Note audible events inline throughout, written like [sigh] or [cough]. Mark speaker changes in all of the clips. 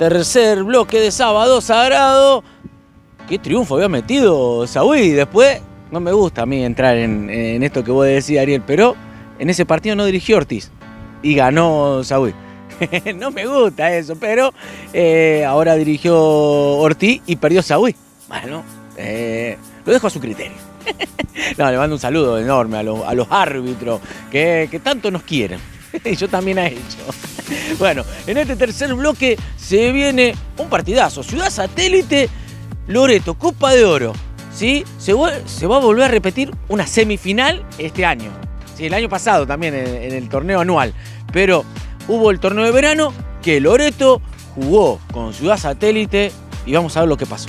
Speaker 1: tercer bloque de sábado sagrado. Qué triunfo había metido Saúl. Después, no me gusta a mí entrar en, esto que vos decís, Ariel, pero en ese partido no dirigió Ortiz y ganó Saúl. [laughs] no me gusta eso, pero eh, ahora dirigió Ortiz y perdió Saúl. Bueno, eh, lo dejo a su criterio. [laughs] no, le mando un saludo enorme a los, a árbitros que, que tanto nos quieren. y [laughs] yo también he hecho. [laughs] bueno, en este tercer bloque se viene un partidazo. Ciudad Satélite, Loreto, Copa de Oro. ¿sí? Se, va a volver a repetir una semifinal este año. Sí, el año pasado también en, en el torneo anual. Pero hubo el torneo de verano que Loreto jugó con Ciudad Satélite y vamos a ver lo que pasó.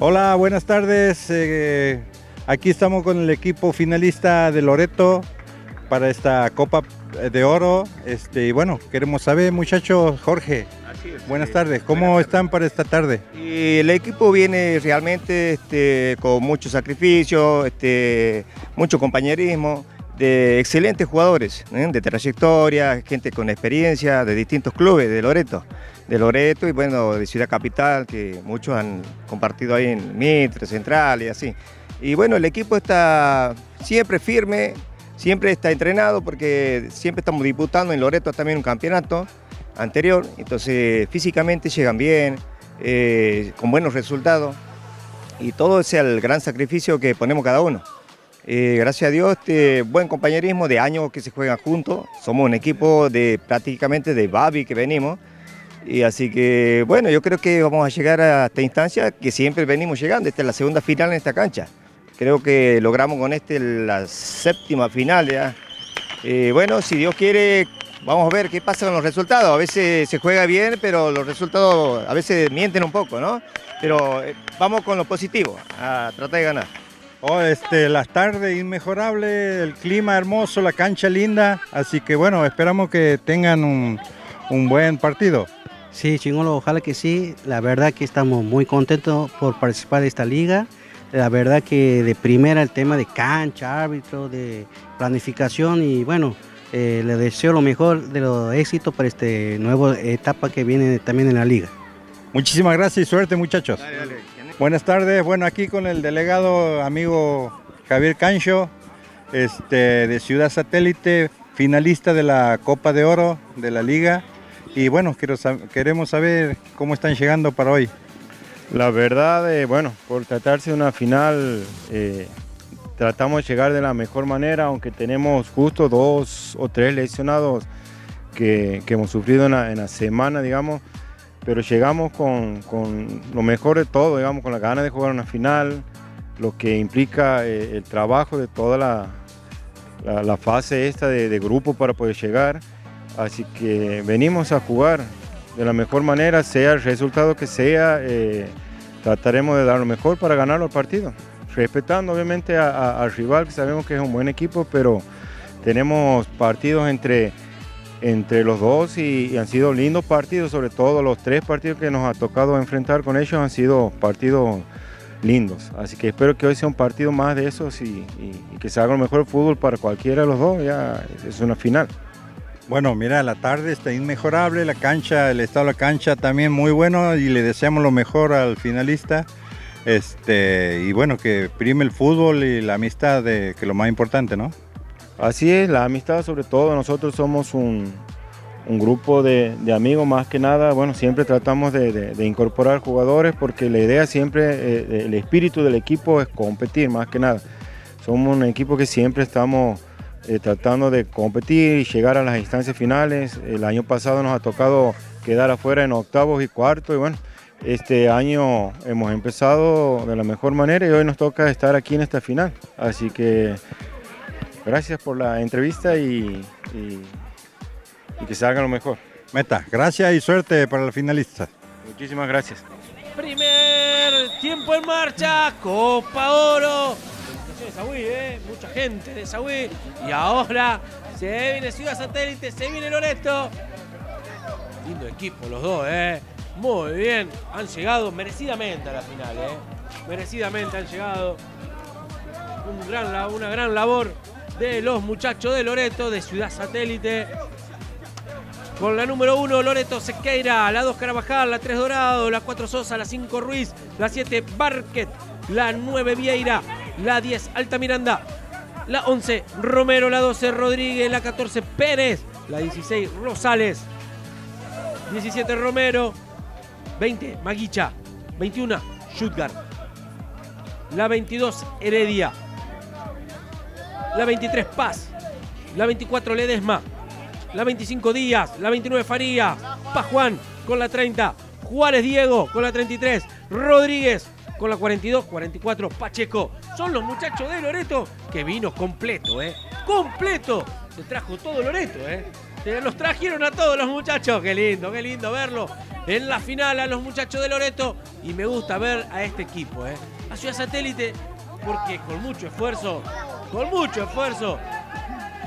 Speaker 2: Hola, buenas tardes. eh, aquí estamos con el equipo finalista de Loreto para esta Copa de Oro. Este, y bueno, queremos saber, muchachos, Jorge, buenas tardes. ¿Cómo están para esta tarde?
Speaker 3: Y el equipo viene realmente este, con mucho sacrificio, este, mucho compañerismo, de excelentes jugadores, ¿eh? de trayectoria, gente con experiencia, de distintos clubes de Loreto. De Loreto y bueno, de Ciudad Capital, que muchos han compartido ahí en Mitre, Central y así. Y bueno, el equipo está siempre firme, siempre está entrenado porque siempre estamos disputando en Loreto también un campeonato anterior, entonces físicamente llegan bien, eh, con buenos resultados. Y todo es el gran sacrificio que ponemos cada uno. Eh, gracias a Dios, este buen compañerismo de años que se juegan juntos, somos un equipo de prácticamente de Babi que venimos. Y así que bueno, yo creo que vamos a llegar a esta instancia que siempre venimos llegando, esta es la segunda final en esta cancha. Creo que logramos con este la séptima final ya. Eh, bueno, si Dios quiere, vamos a ver qué pasa con los resultados. A veces se juega bien, pero los resultados a veces mienten un poco, ¿no? Pero eh, vamos con lo positivo, a tratar de ganar.
Speaker 2: Oh, este, las tardes inmejorables, el clima hermoso, la cancha linda. Así que bueno, esperamos que tengan un, un buen partido.
Speaker 4: Sí, chingolo, ojalá que sí. La verdad que estamos muy contentos por participar de esta liga. La verdad que de primera el tema de cancha, árbitro, de planificación y bueno, eh, le deseo lo mejor de los éxitos para esta nueva etapa que viene también en la liga.
Speaker 2: Muchísimas gracias y suerte, muchachos. Buenas tardes. Bueno, aquí con el delegado amigo Javier Cancho, este, de Ciudad Satélite, finalista de la Copa de Oro de la Liga. Y bueno, quiero queremos saber cómo están llegando para hoy.
Speaker 5: La verdad, eh, bueno, por tratarse de una final, eh, tratamos de llegar de la mejor manera, aunque tenemos justo dos o tres lesionados que, hemos sufrido en la, semana, digamos, pero llegamos con, lo mejor de todo, digamos, con la ganas de jugar una final, lo que implica eh, el trabajo de toda la fase esta de, de grupo para poder llegar. Así que venimos a jugar de la mejor manera, sea el resultado que sea, eh, trataremos de dar lo mejor para ganar los partidos. Respetando obviamente al rival, que sabemos que es un buen equipo, pero tenemos partidos entre, entre los dos y, han sido lindos partidos, sobre todo los tres partidos que nos ha tocado enfrentar con ellos han sido partidos lindos. Así que espero que hoy sea un partido más de esos y, y- que se haga el mejor fútbol para cualquiera de los dos, ya es una final.
Speaker 2: Bueno, mira, la tarde está inmejorable, la cancha, el estado de la cancha también muy bueno y le deseamos lo mejor al finalista. Este, y bueno, que prime el fútbol y la amistad, de, que es lo más importante, ¿no?
Speaker 5: Así es, la amistad sobre todo, nosotros somos un, grupo de, amigos más que nada, bueno, siempre tratamos de incorporar jugadores porque la idea siempre, eh, el espíritu del equipo es competir más que nada. Somos un equipo que siempre estamos eh, tratando de competir y llegar a las instancias finales. El año pasado nos ha tocado quedar afuera en octavos y cuartos y bueno, este año hemos empezado de la mejor manera y hoy nos toca estar aquí en esta final. Así que gracias por la entrevista y, y- y que salga lo mejor.
Speaker 2: Meta, gracias y suerte para la finalista.
Speaker 5: Muchísimas gracias.
Speaker 1: Primer tiempo en marcha, Copa Oro. De Saúl, ¿eh? Mucha gente de Saúl. Y ahora se viene Ciudad Satélite, se viene Loreto. Lindo equipo los dos, ¿eh? Muy bien. Han llegado merecidamente a la final, ¿eh? Merecidamente han llegado. Un gran, una gran labor de los muchachos de Loreto, de Ciudad Satélite. Con la número 1, Loreto Sequeira. La 2, Carabajal. La 3, Dorado. La 4, Sosa. La 5, Ruiz. La 7, Barquet. La 9, Vieira. La 10, Altamiranda. La 11, Romero. La 12, Rodríguez. La 14, Pérez. La 16, Rosales. 17, Romero. 20, Maguicha. 21, Stuttgart. La 22, Heredia. La 23, Paz. La 24, Ledesma. La 25, Díaz. La 29, Farías. Juan con la 30. Juárez Diego con la 33. Rodríguez con la 42. 44, Pacheco. Son los muchachos de Loreto que vino completo, ¿eh? Completo. Se trajo todo Loreto, ¿eh? Se los trajeron a todos los muchachos. Qué lindo, qué lindo verlo en la final a los muchachos de Loreto. Y me gusta ver a este equipo, ¿eh? A Ciudad Satélite, porque con mucho esfuerzo, con mucho esfuerzo,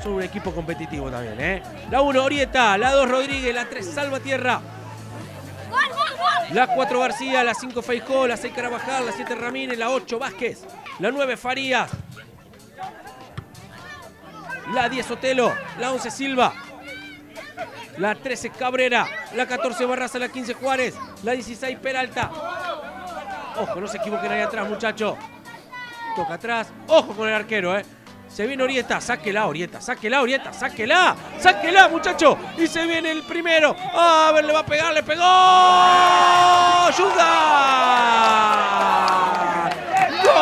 Speaker 1: son un equipo competitivo también, ¿eh? La 1, Orieta. La 2, Rodríguez. La 3, Salvatierra. La 4, García. La 5, Feijó. La 6, Carabajal. La 7, Ramírez. La 8, Vázquez. La 9, Farías. La 10, Otelo. La 11, Silva. La 13, Cabrera. La 14, Barraza. La 15, Juárez. La 16, Peralta. Ojo, no se equivoquen ahí atrás, muchachos. Toca atrás. Ojo con el arquero, ¿eh? Se viene Orieta, sáquela Orieta, sáquela Orieta, sáquela, sáquela muchacho. Y se viene el primero. a ver, le va a pegar, le pegó. ¡Ayuda! ¡Gol!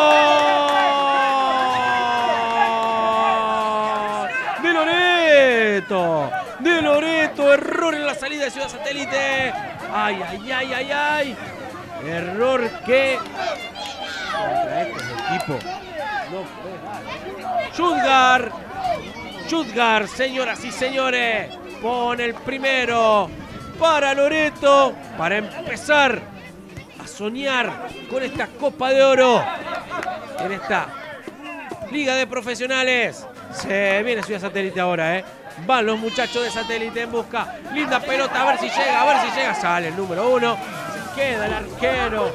Speaker 1: De Loreto. De Loreto. Error en la salida de Ciudad Satélite. Ay, ay, ay, ay, ay. Error que este equipo no Chudgar. Chudgar, señoras y señores. Pone el primero para Loreto. Para empezar a soñar con esta Copa de Oro. En esta Liga de Profesionales. Se viene Ciudad Satélite ahora, ¿eh? Van los muchachos de satélite en busca. Linda pelota, a ver si llega, a ver si llega. Sale el número uno. Se queda el arquero.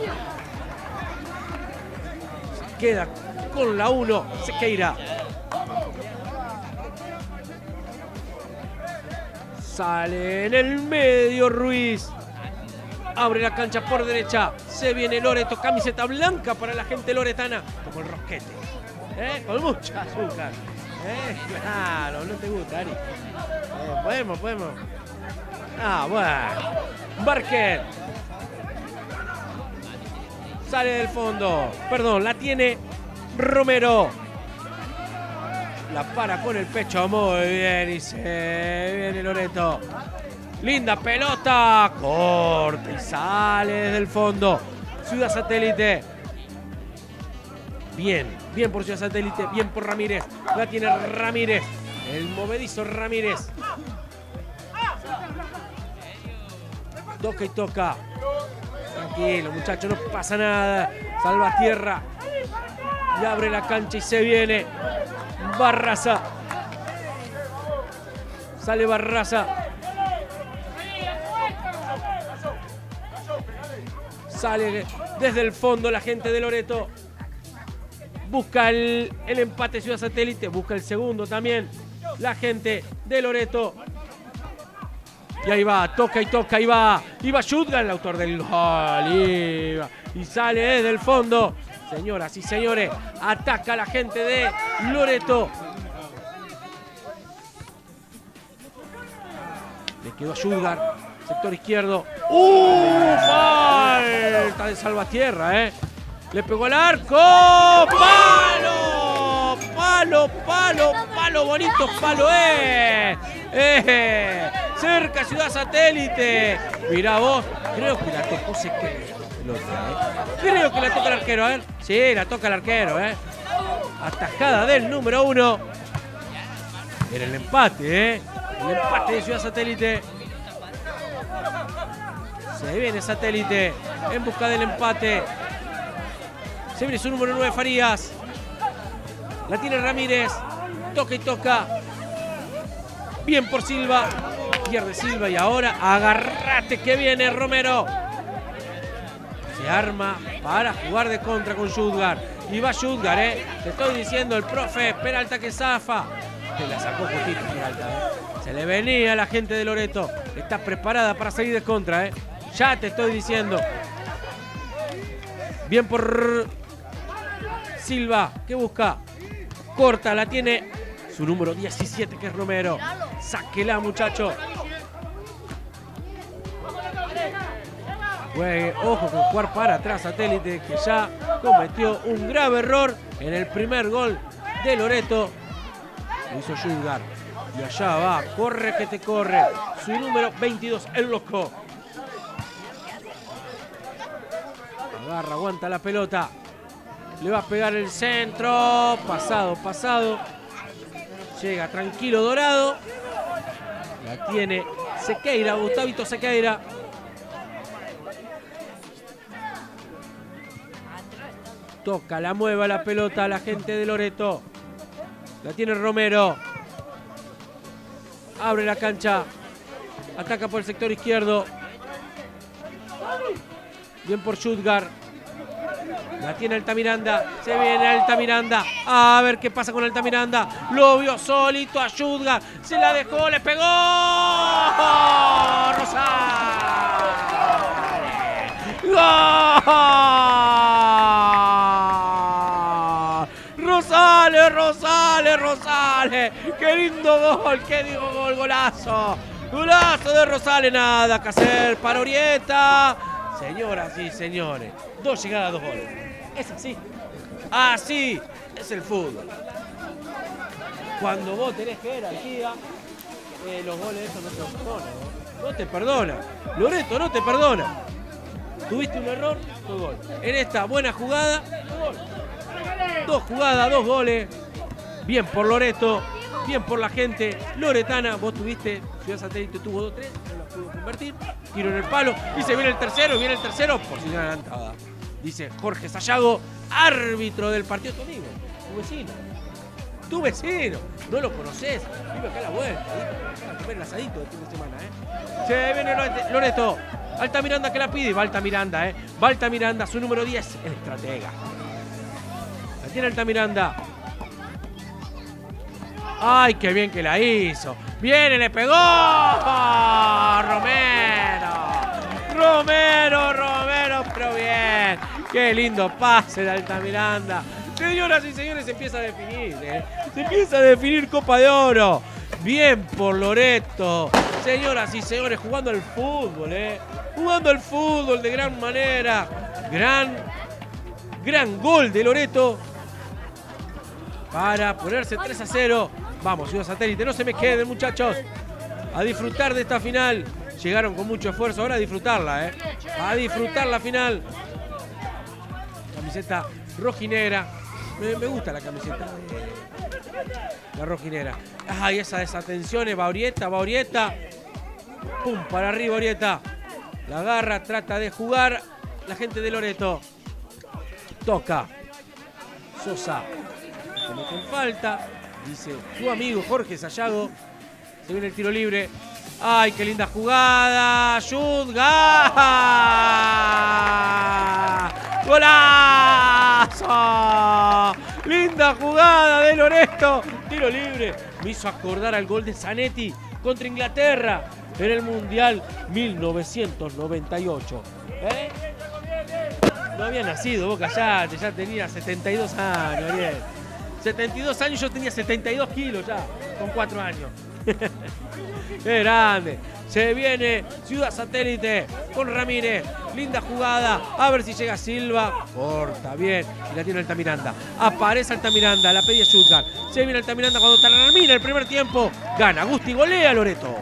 Speaker 1: Se queda con la 1. Sequeira. Sale en el medio Ruiz. Abre la cancha por derecha. Se viene Loreto. Camiseta blanca para la gente loretana. Como el rosquete. ¿Eh? Con mucha azúcar. ¿Eh? Claro, no te gusta, Ari. Eh, podemos, podemos. Ah, bueno. Barker. Sale del fondo. Perdón, la tiene Romero. La para con el pecho muy bien y se viene Loreto. Linda pelota. Corta y sale desde el fondo. Ciudad Satélite. Bien, bien por Ciudad Satélite, bien por Ramírez. La tiene Ramírez. El movedizo Ramírez. Toca y toca. Tranquilo, muchachos, no pasa nada. Salva tierra. Y abre la cancha y se viene. Barraza. Sale Barraza. Sale desde el fondo la gente de Loreto. Busca el, el empate Ciudad Satélite. Busca el segundo también. La gente de Loreto. Y ahí va, toca y toca, ahí va. Iba Shutgan, el autor del gol. Y sale desde el fondo. Señoras y señores, ataca la gente de Loreto. Le quedó a Shulgar, sector izquierdo. ¡Uh! Falta de Salvatierra, ¿eh? Le pegó al arco. ¡Palo! ¡Palo, palo, palo! Bonito palo es. Eh. Cerca Ciudad Satélite. Mirá vos. Creo que la tocó se ¿eh? Creo que la toca el arquero, a ver. Sí, la toca el arquero, ¿eh? Atajada del número uno. Era el empate, ¿eh? El empate de Ciudad Satélite. Se viene Satélite en busca del empate. Se viene su número 9, Farías. La tiene Ramírez. Toca y toca. Bien por Silva. Pierde Silva y ahora agarrate que viene Romero arma para jugar de contra con Shudgar. Y va Shudgar, ¿eh? Te estoy diciendo, el profe Peralta que zafa. Se la sacó poquito Peralta, ¿eh? Se le venía a la gente de Loreto. está preparada para salir de contra, ¿eh? Ya te estoy diciendo. Bien por Silva, que busca. Corta, la tiene su número 17, que es Romero. Sáquela, muchacho. Juegue, ojo con jugar para atrás satélite que ya cometió un grave error en el primer gol de Loreto. Lo hizo Julgar. Y allá va, corre que te corre. Su número 22, el loco. Agarra, aguanta la pelota. Le va a pegar el centro. Pasado, pasado. Llega tranquilo Dorado. La tiene Sequeira, Gustavito Sequeira. Toca, la mueva la pelota la gente de Loreto. La tiene Romero. Abre la cancha. Ataca por el sector izquierdo. Bien por Stuttgart. La tiene Altamiranda. Se viene Altamiranda. A ver qué pasa con Altamiranda. Lo vio solito a Stuttgart. Se la dejó, le pegó. ¡Gol! Rosales, Rosales, Qué lindo gol, qué digo gol, golazo. Golazo de Rosales, nada que hacer para Orieta. Señoras y señores, dos llegadas, dos goles. Es así. Así es el fútbol. Cuando vos tenés jerarquía, eh, los goles esos no te perdonan. ¿no? Te perdona. Loreto no te perdona. Tuviste un error, tu gol. En esta buena jugada. Dos jugadas, dos goles. Bien por Loreto, bien por la gente loretana. Vos tuviste, Ciudad Satélite tuvo dos, tres, no la pudo convertir. Tiro en el palo y se viene el tercero, viene el tercero, posición adelantada. Dice Jorge Sayago, árbitro del partido tu amigo, tu vecino. Tu vecino, no lo conoces, vive acá a la vuelta, a comer el asadito de fin de semana, ¿eh? Se viene Loreto, Alta Miranda que la pide, va Alta Miranda, ¿eh? Va Alta Miranda, su número 10, el estratega. La tiene Alta Miranda. ¡Ay, qué bien que la hizo! ¡Viene, le pegó! ¡Romero! ¡Romero, Romero! Pero bien. ¡Qué lindo pase de Altamiranda! Señoras y señores, se empieza a definir, ¿eh? Se empieza a definir Copa de Oro. Bien por Loreto. Señoras y señores, jugando al fútbol, ¿eh? Jugando al fútbol de gran manera. Gran, gran gol de Loreto para ponerse 3 a 0. Vamos, Ciudad Satélite, no se me queden, muchachos. A disfrutar de esta final. Llegaron con mucho esfuerzo, ahora a disfrutarla, ¿eh? A disfrutar la final. Camiseta rojinegra. Me, gusta la camiseta la rojinegra. Ay, esa desatención va Orieta, va Orieta. Pum, para arriba Orieta. La agarra, trata de jugar. La gente de Loreto. Toca. Sosa. Comete falta. Dice tu amigo Jorge Sayago. Se viene el tiro libre. ¡Ay, qué linda jugada! ¡Shutga! ¡Golazo! Linda jugada de Loreto. Tiro libre. Me hizo acordar al gol de Zanetti contra Inglaterra en el Mundial 1998. ¿Eh? No había nacido, vos callate, ya tenía 72 años, Ariel. 72 años, yo tenía 72 kilos ya, con 4 años. [laughs] Grande. Se viene Ciudad Satélite con Ramírez. Linda jugada. A ver si llega Silva. Corta bien. Y la tiene Altamiranda. Aparece Altamiranda. La pedía Stuttgart. Se viene Altamiranda cuando termina el primer tiempo. Gana Gusti. Golea Loreto.